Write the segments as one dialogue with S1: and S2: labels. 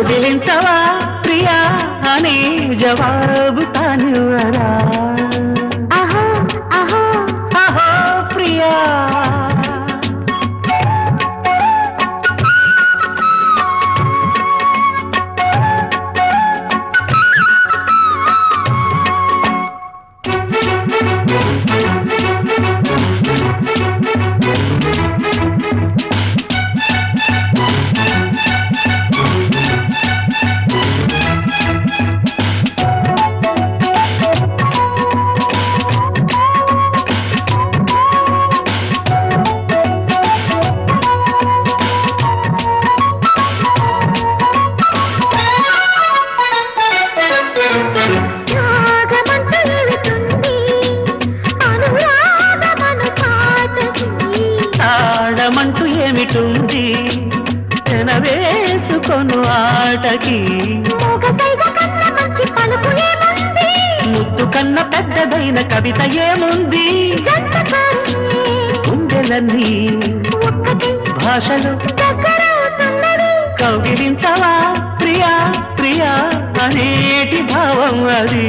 S1: కౌగిలించవా ప్రియా అనే జవాబు తాను ఆడమంటూ ఏమిటుంది? వేసుకొను ఆటకి.
S2: మూగసైగ కన్న
S1: పెద్దదైన కవిత ఏముంది? గుండెలన్నీ భాషలు కౌగిలించవా? ప్రియా ప్రియా అనేటి భావం అది.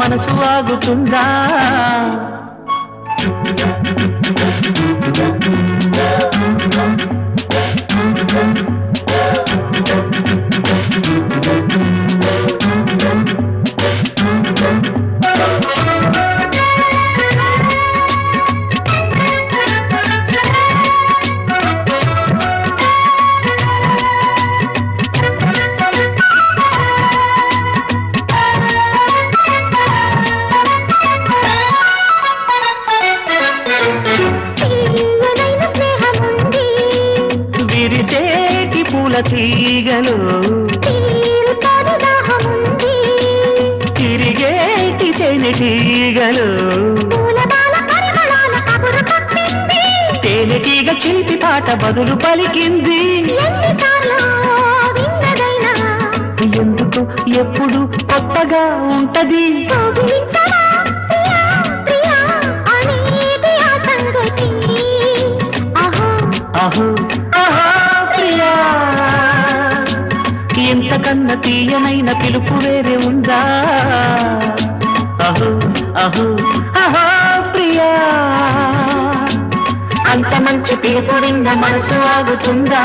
S1: మనసు ఆగుతుందా? పూల తీగలు తిరిగేటి తేనె తీగలు తేనెటీగ చిలిపి పాట బదులు పలికింది. ఎందుకు ఎప్పుడు కొత్తగా ఉంటది? ఇంతకన్నా పిలుపు వేరే ఉందా? అహో అహో అహో ప్రియా. అంత మంచి పిలుపు విన్న మనసు ఆగుతుందా?